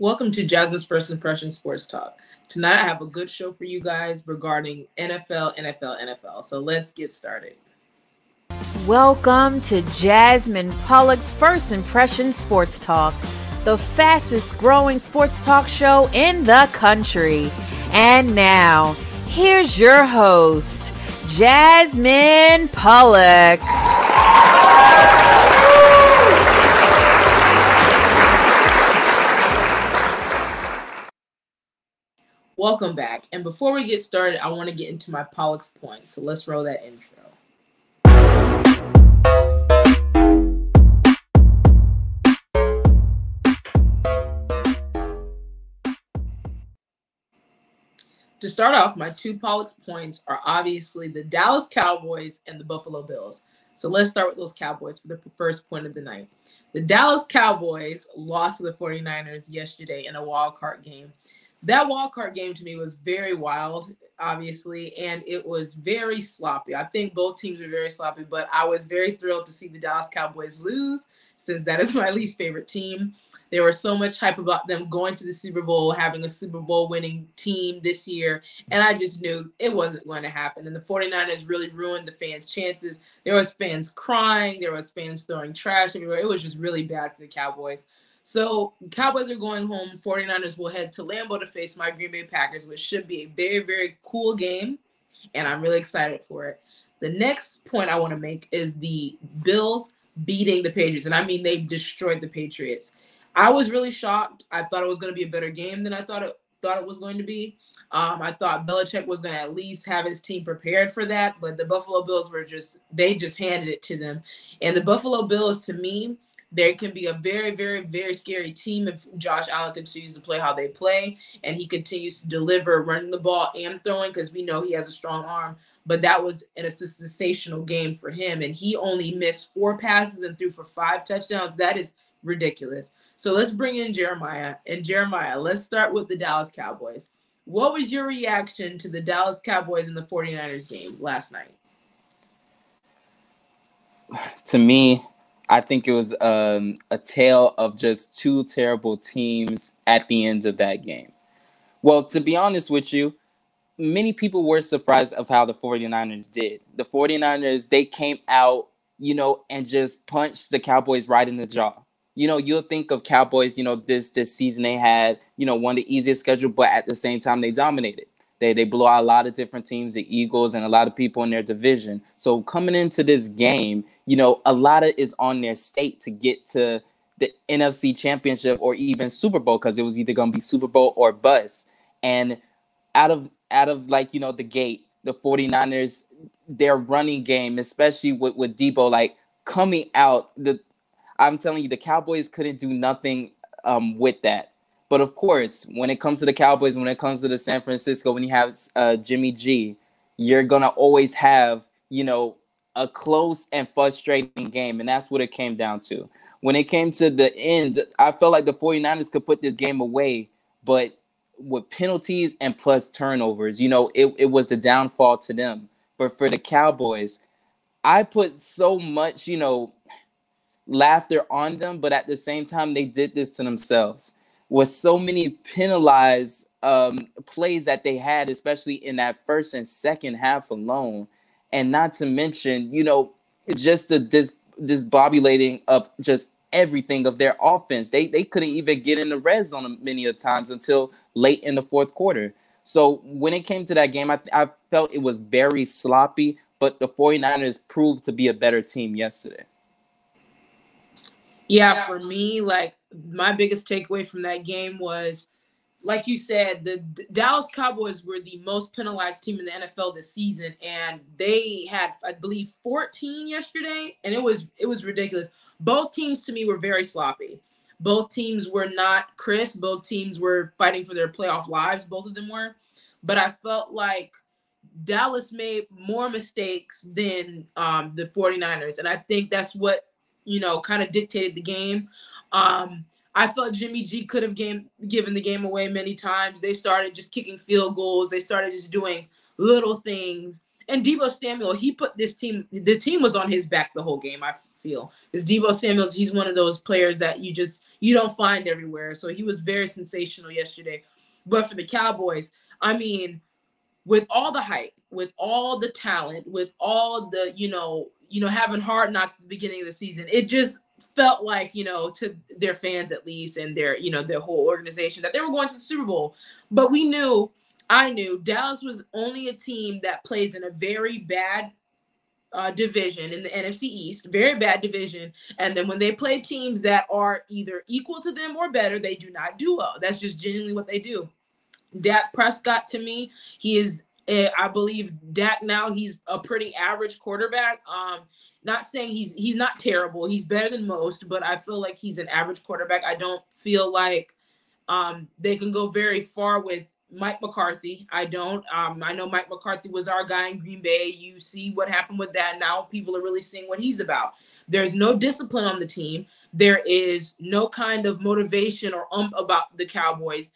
Welcome to Jasmine's First Impression Sports Talk. Tonight I have a good show for you guys regarding NFL, NFL, NFL. So let's get started. Welcome to Jasmine Pollock's First Impression Sports Talk, the fastest growing sports talk show in the country. And now, here's your host, Jasmine Pollock. Welcome back. And before we get started, I want to get into my Pollock's points. So let's roll that intro. To start off, my two Pollock's points are obviously the Dallas Cowboys and the Buffalo Bills. So let's start with those Cowboys for the first point of the night. The Dallas Cowboys lost to the 49ers yesterday in a wild card game. That wild card game to me was very wild, obviously, and it was very sloppy. I think both teams were very sloppy, but I was very thrilled to see the Dallas Cowboys lose since that is my least favorite team. There was so much hype about them going to the Super Bowl, having a Super Bowl winning team this year, and I just knew it wasn't going to happen. And the 49ers really ruined the fans' chances. There was fans crying, there was fans throwing trash everywhere. It was just really bad for the Cowboys. So Cowboys are going home. 49ers will head to Lambeau to face my Green Bay Packers, which should be a very, very cool game. And I'm really excited for it. The next point I want to make is the Bills beating the Patriots. And I mean, they destroyed the Patriots. I was really shocked. I thought it was going to be a better game than I thought it thought it was going to be. Um, I thought Belichick was going to at least have his team prepared for that, but the Buffalo Bills were just they just handed it to them. And the Buffalo Bills, to me, there can be a very, very, very scary team if Josh Allen continues to play how they play and he continues to deliver running the ball and throwing because we know he has a strong arm but that was an, a sensational game for him. And he only missed four passes and threw for five touchdowns. That is ridiculous. So let's bring in Jeremiah. And Jeremiah, let's start with the Dallas Cowboys. What was your reaction to the Dallas Cowboys in the 49ers game last night? To me, I think it was um, a tale of just two terrible teams at the end of that game. Well, to be honest with you, many people were surprised of how the 49ers did. The 49ers, they came out, you know, and just punched the Cowboys right in the jaw. You know, you'll think of Cowboys, you know, this this season they had, you know, one of the easiest schedule, but at the same time they dominated. They they blew out a lot of different teams, the Eagles and a lot of people in their division. So coming into this game, you know, a lot of is on their state to get to the NFC championship or even Super Bowl because it was either gonna be Super Bowl or bust. And out of out of like, you know, the gate, the 49ers, their running game, especially with, with Deebo, like coming out, the I'm telling you, the Cowboys couldn't do nothing um, with that. But of course, when it comes to the Cowboys, when it comes to the San Francisco, when you have uh, Jimmy G, you're gonna always have, you know, a close and frustrating game, and that's what it came down to. When it came to the end, I felt like the 49ers could put this game away, but with penalties and plus turnovers, you know, it, it was the downfall to them. But for the Cowboys, I put so much, you know, laughter on them, but at the same time, they did this to themselves. With so many penalized um, plays that they had, especially in that first and second half alone, and not to mention, you know, just the dis- disbobulating of just everything of their offense. They they couldn't even get in the red zone many of times until late in the fourth quarter. So when it came to that game, I, I felt it was very sloppy, but the 49ers proved to be a better team yesterday. Yeah, for me, like my biggest takeaway from that game was like you said, the, Dallas Cowboys were the most penalized team in the NFL this season, and they had, I believe, 14 yesterday, and it was it was ridiculous. Both teams to me were very sloppy. Both teams were not crisp. Both teams were fighting for their playoff lives. Both of them were, but I felt like Dallas made more mistakes than um, the 49ers, and I think that's what you know kind of dictated the game. Um, I felt Jimmy G could have game, given the game away many times. They started just kicking field goals. They started just doing little things. and Deebo Samuel, he put this team, the team was on his back the whole game, I feel. Because Deebo Samuels, he's one of those players that you just you don't find everywhere. So he was very sensational yesterday. But for the Cowboys, I mean, with all the hype, with all the talent, with all the, you know, you know, having hard knocks at the beginning of the season, it just felt like, you know, to their fans at least and their, you know, their whole organization that they were going to the Super Bowl. But we knew I knew Dallas was only a team that plays in a very bad uh, division in the NFC East, very bad division. And then when they play teams that are either equal to them or better, they do not do well. That's just genuinely what they do. Dak Prescott to me, he is. I believe Dak now he's a pretty average quarterback. Um, not saying he's he's not terrible. He's better than most, but I feel like he's an average quarterback. I don't feel like um, they can go very far with Mike McCarthy. I don't. Um, I know Mike McCarthy was our guy in Green Bay. You see what happened with that. Now people are really seeing what he's about. There's no discipline on the team. There is no kind of motivation or ump about the Cowboys.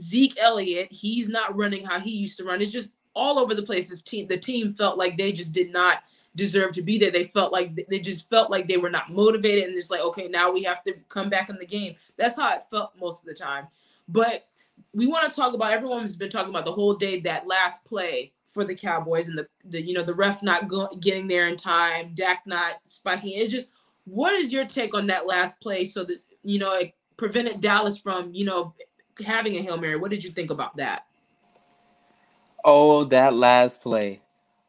Zeke Elliott, he's not running how he used to run. It's just all over the place. This team, the team felt like they just did not deserve to be there. They felt like they just felt like they were not motivated, and it's like, okay, now we have to come back in the game. That's how it felt most of the time. But we want to talk about everyone's been talking about the whole day that last play for the Cowboys and the, the you know the ref not go, getting there in time, Dak not spiking. It just what is your take on that last play so that you know it prevented Dallas from you know having a hail mary? What did you think about that? Oh, that last play.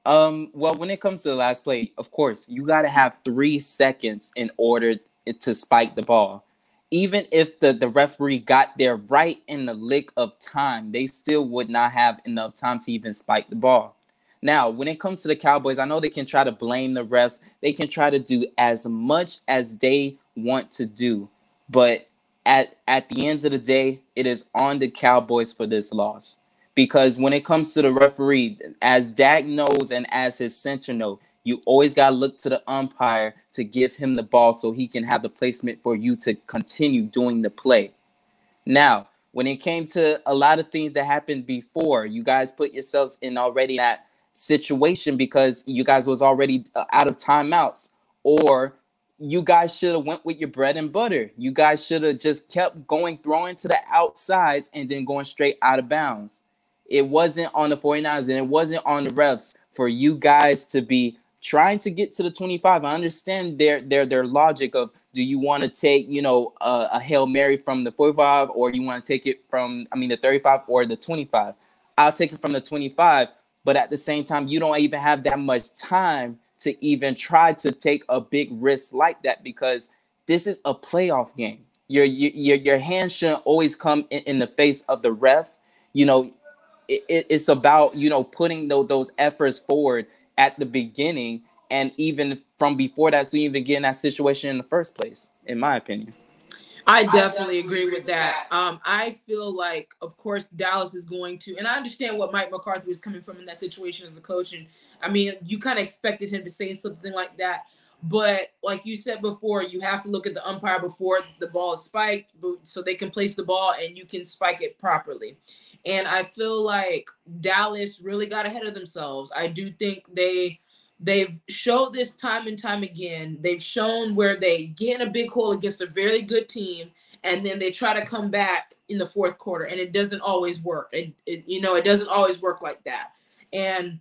Um, well, when it comes to the last play, of course, you got to have three seconds in order to spike the ball even if the, the referee got there right in the lick of time, they still would not have enough time to even spike the ball. Now, when it comes to the Cowboys, I know they can try to blame the refs. They can try to do as much as they want to do. But at at the end of the day, it is on the Cowboys for this loss. Because when it comes to the referee, as Dak knows and as his center knows, you always got to look to the umpire to give him the ball so he can have the placement for you to continue doing the play. Now, when it came to a lot of things that happened before, you guys put yourselves in already that situation because you guys was already uh, out of timeouts or you guys should have went with your bread and butter. You guys should have just kept going throwing to the outsides and then going straight out of bounds. It wasn't on the 49ers and it wasn't on the refs for you guys to be trying to get to the 25. I understand their their their logic of do you want to take you know a, a hail mary from the 45 or you want to take it from I mean the 35 or the 25. I'll take it from the 25, but at the same time you don't even have that much time to even try to take a big risk like that because this is a playoff game. Your your your hand shouldn't always come in, in the face of the ref. You know, it, it's about you know putting those, those efforts forward at the beginning and even from before that to even get in that situation in the first place, in my opinion. I definitely, I definitely agree with that. Um, I feel like, of course, Dallas is going to, and I understand what Mike McCarthy was coming from in that situation as a coach. And I mean, you kind of expected him to say something like that. But like you said before, you have to look at the umpire before the ball is spiked so they can place the ball and you can spike it properly. And I feel like Dallas really got ahead of themselves. I do think they they've showed this time and time again. They've shown where they get in a big hole against a very good team and then they try to come back in the fourth quarter and it doesn't always work. It, it you know, it doesn't always work like that. And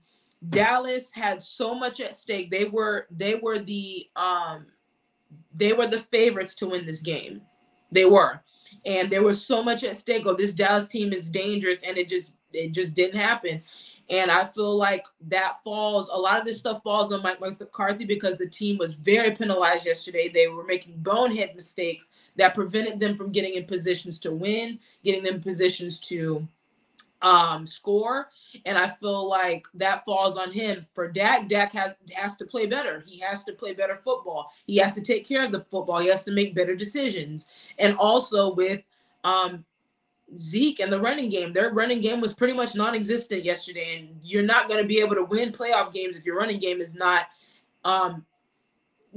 Dallas had so much at stake. They were they were the um they were the favorites to win this game. They were and there was so much at stake. Oh, this Dallas team is dangerous, and it just it just didn't happen. And I feel like that falls a lot of this stuff falls on Mike McCarthy because the team was very penalized yesterday. They were making bonehead mistakes that prevented them from getting in positions to win, getting them positions to um score and i feel like that falls on him. For Dak Dak has has to play better. He has to play better football. He has to take care of the football. He has to make better decisions. And also with um Zeke and the running game their running game was pretty much non-existent yesterday and you're not going to be able to win playoff games if your running game is not um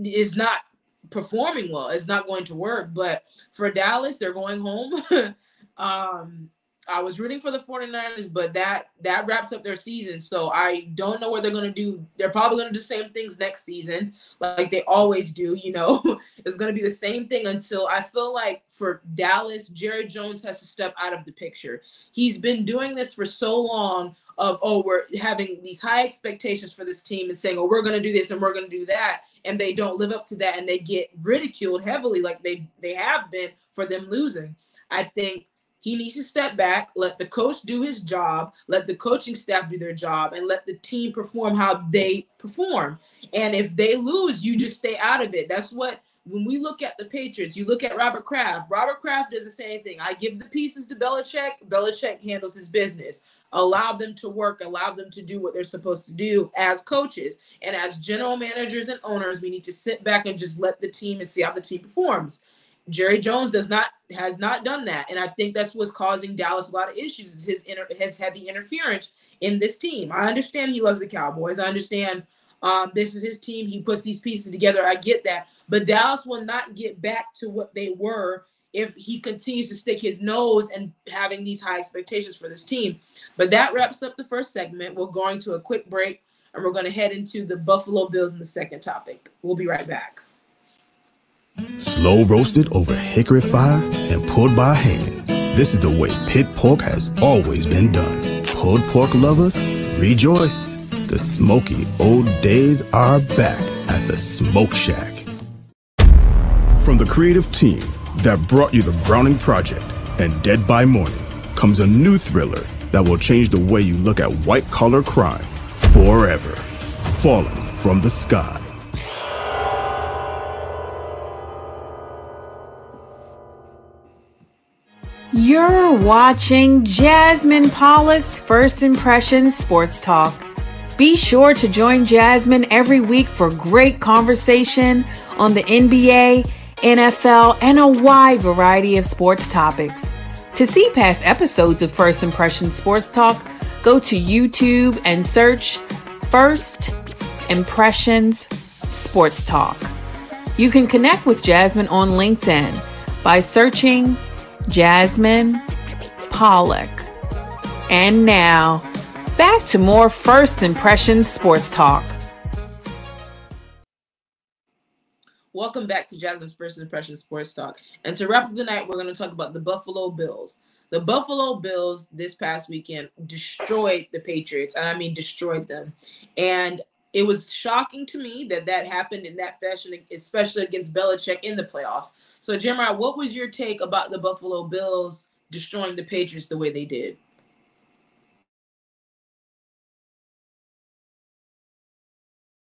is not performing well. It's not going to work. But for Dallas they're going home. Um I was rooting for the 49ers, but that that wraps up their season. So I don't know what they're going to do. They're probably going to do the same things next season, like they always do. You know, it's going to be the same thing until I feel like for Dallas, Jerry Jones has to step out of the picture. He's been doing this for so long of oh we're having these high expectations for this team and saying oh we're going to do this and we're going to do that and they don't live up to that and they get ridiculed heavily like they they have been for them losing. I think he needs to step back, let the coach do his job, let the coaching staff do their job, and let the team perform how they perform. And if they lose, you just stay out of it. That's what when we look at the Patriots, you look at Robert Kraft. Robert Kraft does the same thing. I give the pieces to Belichick. Belichick handles his business. Allow them to work. Allow them to do what they're supposed to do as coaches and as general managers and owners. We need to sit back and just let the team and see how the team performs. Jerry Jones does not has not done that, and I think that's what's causing Dallas a lot of issues. Is his inter, his heavy interference in this team. I understand he loves the Cowboys. I understand um, this is his team. He puts these pieces together. I get that, but Dallas will not get back to what they were if he continues to stick his nose and having these high expectations for this team. But that wraps up the first segment. We're going to a quick break, and we're going to head into the Buffalo Bills in the second topic. We'll be right back. Slow roasted over hickory fire and pulled by hand. This is the way pit pork has always been done. Pulled pork lovers, rejoice. The smoky old days are back at the Smoke Shack. From the creative team that brought you the Browning Project and Dead by Morning comes a new thriller that will change the way you look at white collar crime forever. Falling from the sky. You're watching Jasmine Pollock's First Impressions Sports Talk. Be sure to join Jasmine every week for great conversation on the NBA, NFL, and a wide variety of sports topics. To see past episodes of First Impressions Sports Talk, go to YouTube and search First Impressions Sports Talk. You can connect with Jasmine on LinkedIn by searching Jasmine Pollock. And now, back to more First Impressions Sports Talk. Welcome back to Jasmine's First Impressions Sports Talk. And to wrap up the night, we're going to talk about the Buffalo Bills. The Buffalo Bills this past weekend destroyed the Patriots, and I mean destroyed them. And it was shocking to me that that happened in that fashion, especially against Belichick in the playoffs. So, Jeremiah, what was your take about the Buffalo Bills destroying the Patriots the way they did?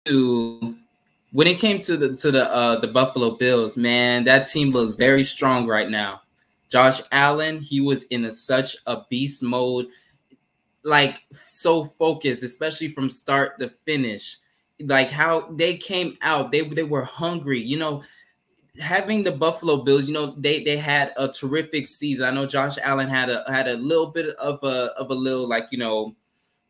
When it came to the to the uh, the Buffalo Bills, man, that team looks very strong right now. Josh Allen, he was in a, such a beast mode, like so focused, especially from start to finish. Like how they came out, they they were hungry. You know, having the Buffalo Bills, you know, they they had a terrific season. I know Josh Allen had a had a little bit of a of a little like you know,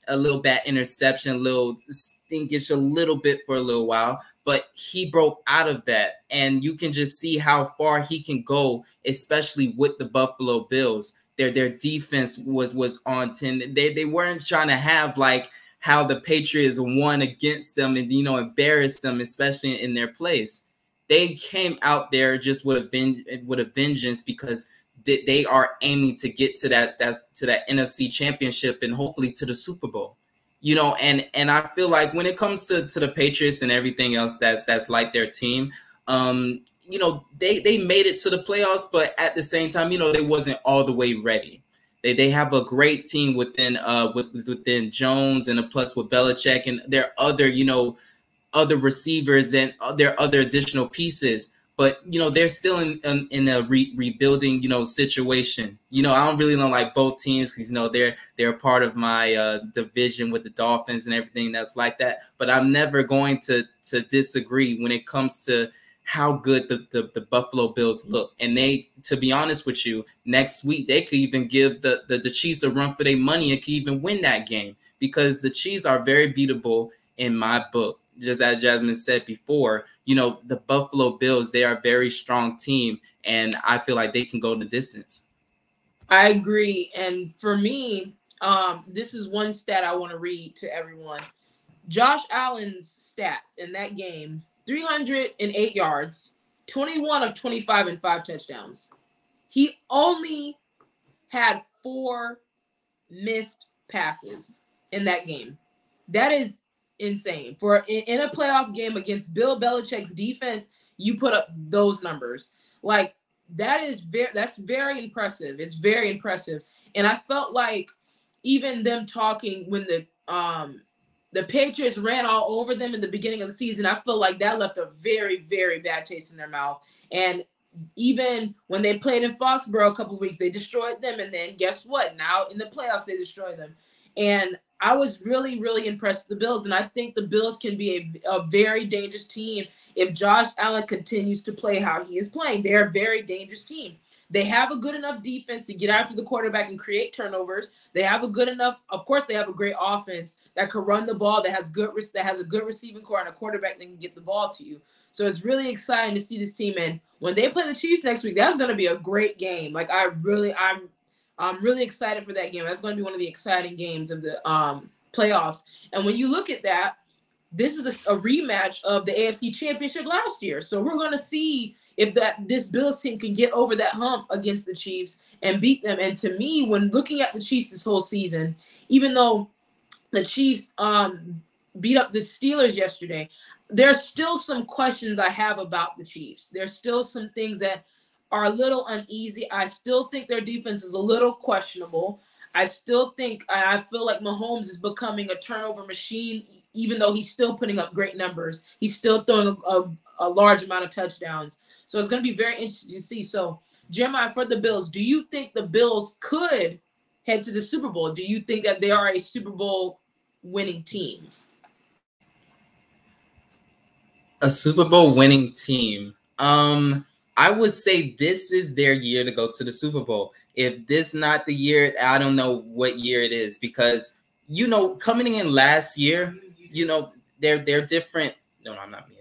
a little bad interception, a little stinkish, a little bit for a little while, but he broke out of that, and you can just see how far he can go, especially with the Buffalo Bills. Their their defense was was on ten. They they weren't trying to have like how the Patriots won against them and you know embarrass them, especially in their place they came out there just with a ven- with a vengeance because they, they are aiming to get to that that to that NFC championship and hopefully to the Super Bowl. You know, and and I feel like when it comes to to the Patriots and everything else that's that's like their team, um, you know, they they made it to the playoffs, but at the same time, you know, they wasn't all the way ready. They they have a great team within uh with, within Jones and a plus with Belichick and their other, you know, other receivers and their other additional pieces. But you know they're still in in, in a re- rebuilding you know situation. You know i don't really know like both teams because you know they're they're part of my uh, division with the dolphins and everything that's like that. But i'm never going to to disagree when it comes to how good the, the, the buffalo bills look and they to be honest with you next week they could even give the the, the chiefs a run for their money and could even win that game because the chiefs are very beatable in my book just as Jasmine said before, you know, the Buffalo Bills, they are a very strong team, and I feel like they can go the distance. I agree. And for me, um, this is one stat I want to read to everyone. Josh Allen's stats in that game 308 yards, 21 of 25 and five touchdowns. He only had four missed passes in that game. That is insane. For in, a playoff game against Bill Belichick's defense, you put up those numbers. Like that is very that's very impressive. It's very impressive. And I felt like even them talking when the um the Patriots ran all over them in the beginning of the season, I feel like that left a very, very bad taste in their mouth. And even when they played in Foxborough a couple weeks, they destroyed them. And then guess what? Now in the playoffs, they destroyed them. And I was really, really impressed with the Bills. And I think the Bills can be a, a very dangerous team if Josh Allen continues to play how he is playing. They're a very dangerous team. They have a good enough defense to get after the quarterback and create turnovers. They have a good enough, of course, they have a great offense that can run the ball, that has good that has a good receiving corps and a quarterback that can get the ball to you. So it's really exciting to see this team. And when they play the Chiefs next week, that's going to be a great game. Like I really, I'm I'm really excited for that game. That's going to be one of the exciting games of the um, playoffs. And when you look at that, this is a rematch of the AFC Championship last year. So we're going to see if that this Bills team can get over that hump against the Chiefs and beat them. And to me, when looking at the Chiefs this whole season, even though the Chiefs um, beat up the Steelers yesterday, there's still some questions I have about the Chiefs. There's still some things that are a little uneasy. I still think their defense is a little questionable. I still think I feel like Mahomes is becoming a turnover machine, even though he's still putting up great numbers. He's still throwing a, a, a large amount of touchdowns. So it's going to be very interesting to see. So, Jeremiah, for the Bills, do you think the Bills could head to the Super Bowl? Do you think that they are a Super Bowl winning team? A Super Bowl winning team. Um, I would say this is their year to go to the Super Bowl. If this not the year, I don't know what year it is because you know coming in last year, you know they're they're different. No, no, I'm not mean.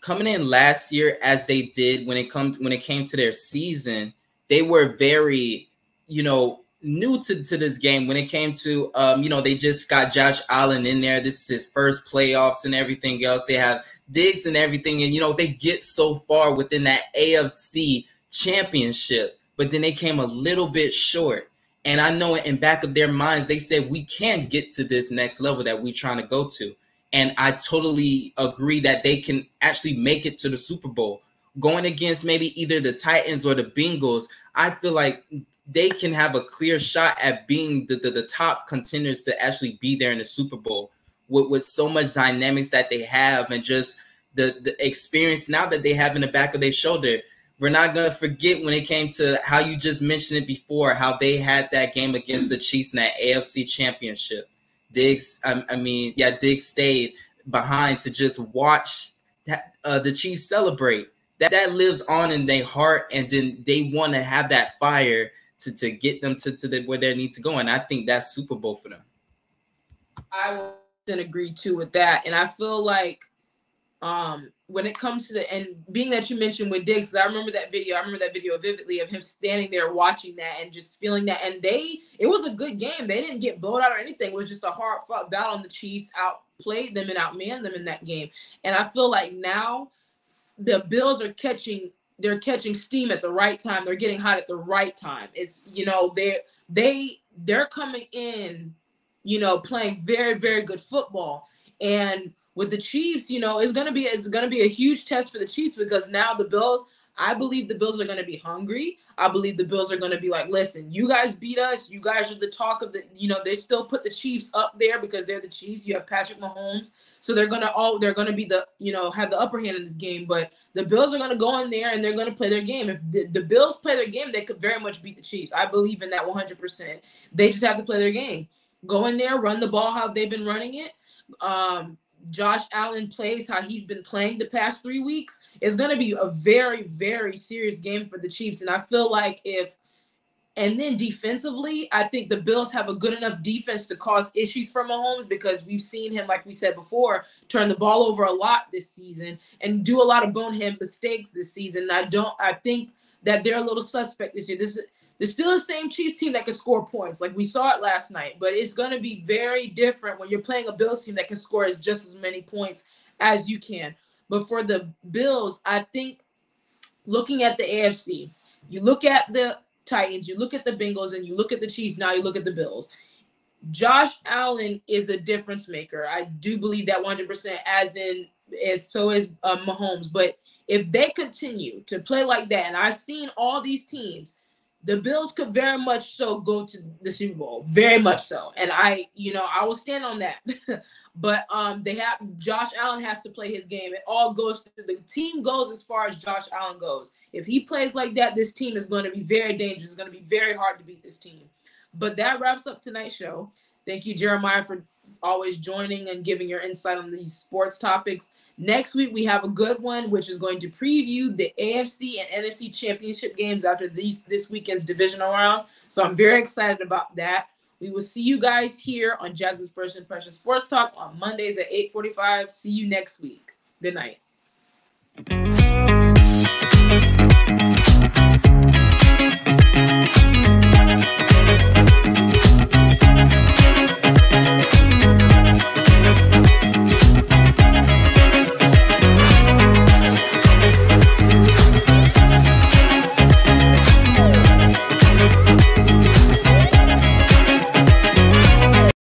Coming in last year as they did when it comes when it came to their season, they were very, you know, new to, to this game when it came to um, you know, they just got Josh Allen in there. This is his first playoffs and everything else. They have Diggs and everything, and you know, they get so far within that AFC championship, but then they came a little bit short. And I know it in back of their minds, they said we can get to this next level that we're trying to go to. And I totally agree that they can actually make it to the Super Bowl. Going against maybe either the Titans or the Bengals, I feel like they can have a clear shot at being the, the, the top contenders to actually be there in the Super Bowl with, with so much dynamics that they have and just the, the experience now that they have in the back of their shoulder. We're not gonna forget when it came to how you just mentioned it before, how they had that game against the Chiefs in that AFC Championship. Diggs, I, I mean, yeah, Diggs stayed behind to just watch that, uh, the Chiefs celebrate. That that lives on in their heart, and then they want to have that fire to to get them to to the, where they need to go. And I think that's Super Bowl for them. I will agree too with that. And I feel like um when it comes to the and being that you mentioned with Diggs, I remember that video. I remember that video vividly of him standing there watching that and just feeling that. And they, it was a good game. They didn't get blown out or anything. It was just a hard fought battle, and the Chiefs outplayed them and outmanned them in that game. And I feel like now the Bills are catching, they're catching steam at the right time. They're getting hot at the right time. It's you know they they they're coming in you know, playing very, very good football. And with the Chiefs, you know, it's gonna be it's gonna be a huge test for the Chiefs because now the Bills, I believe the Bills are gonna be hungry. I believe the Bills are gonna be like, listen, you guys beat us. You guys are the talk of the, you know, they still put the Chiefs up there because they're the Chiefs. You have Patrick Mahomes, so they're gonna all they're gonna be the, you know, have the upper hand in this game. But the Bills are gonna go in there and they're gonna play their game. If the, the Bills play their game, they could very much beat the Chiefs. I believe in that 100. percent They just have to play their game go in there, run the ball how they've been running it. Um, Josh Allen plays how he's been playing the past three weeks. It's going to be a very, very serious game for the Chiefs. And I feel like if, and then defensively, I think the Bills have a good enough defense to cause issues for Mahomes because we've seen him, like we said before, turn the ball over a lot this season and do a lot of bonehead mistakes this season. I don't, I think that they're a little suspect this year. This they're still the same Chiefs team that can score points, like we saw it last night. But it's going to be very different when you're playing a Bills team that can score as just as many points as you can. But for the Bills, I think looking at the AFC, you look at the Titans, you look at the Bengals, and you look at the Chiefs. Now you look at the Bills. Josh Allen is a difference maker. I do believe that 100%, as in, as so is uh, Mahomes. But if they continue to play like that, and I've seen all these teams the Bills could very much so go to the Super Bowl, very much so. And I, you know, I will stand on that. but um, they have Josh Allen has to play his game. It all goes to the team goes as far as Josh Allen goes. If he plays like that, this team is going to be very dangerous. It's going to be very hard to beat this team. But that wraps up tonight's show. Thank you, Jeremiah, for always joining and giving your insight on these sports topics. Next week, we have a good one, which is going to preview the AFC and NFC championship games after these this weekend's divisional round. So I'm very excited about that. We will see you guys here on Jazz's First Impression Sports Talk on Mondays at 8:45. See you next week. Good night.